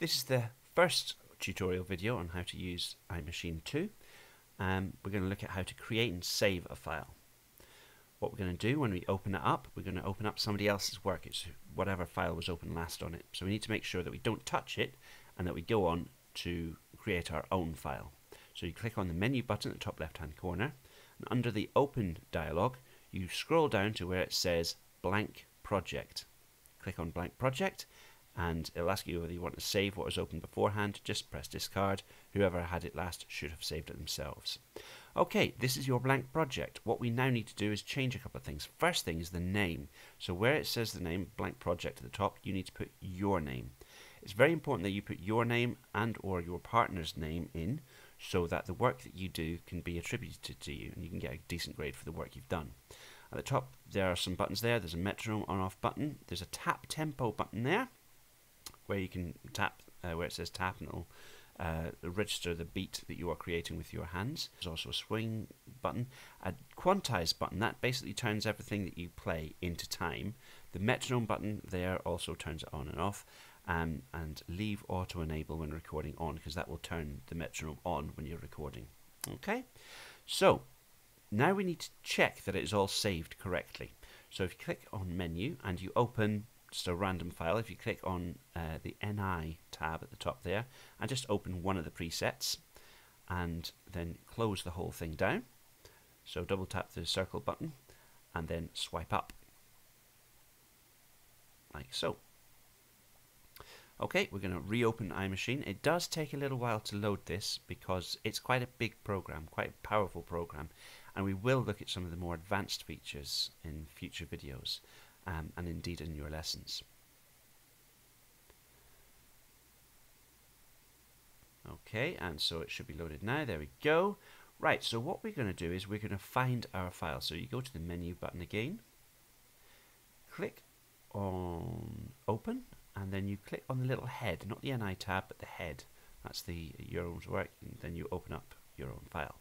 This is the first tutorial video on how to use iMaschine 2. Um, we're going to look at how to create and save a file. What we're going to do when we open it up, we're going to open up somebody else's work. It's whatever file was open last on it. So we need to make sure that we don't touch it and that we go on to create our own file. So you click on the menu button at the top left hand corner and under the open dialog you scroll down to where it says blank project. Click on blank project and it'll ask you whether you want to save what was open beforehand. Just press discard. Whoever had it last should have saved it themselves. Okay, this is your blank project. What we now need to do is change a couple of things. First thing is the name. So where it says the name blank project at the top, you need to put your name. It's very important that you put your name and or your partner's name in so that the work that you do can be attributed to you and you can get a decent grade for the work you've done. At the top there are some buttons there. There's a metronome on off button. There's a tap tempo button there where you can tap uh, where it says tap and it'll uh, register the beat that you are creating with your hands. There's also a swing button, a quantize button that basically turns everything that you play into time. The metronome button there also turns it on and off. Um, and leave auto enable when recording on because that will turn the metronome on when you're recording. Okay, so now we need to check that it is all saved correctly. So if you click on menu and you open just a random file, if you click on uh, the NI tab at the top there and just open one of the presets and then close the whole thing down. So double tap the circle button and then swipe up like so. Okay, we're going to reopen iMaschine. It does take a little while to load this because it's quite a big program, quite a powerful program, and we will look at some of the more advanced features in future videos um, and indeed in your lessons. Okay, and so it should be loaded now. There we go. Right, so what we're going to do is we're going to find our file. So you go to the menu button again, click on open, and then you click on the little head, not the NI tab, but the head. That's the your own work, and then you open up your own file.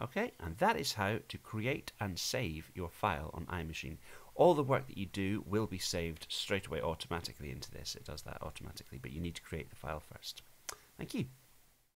Okay, and that is how to create and save your file on iMaschine. All the work that you do will be saved straight away automatically into this. It does that automatically, but you need to create the file first. Thank you.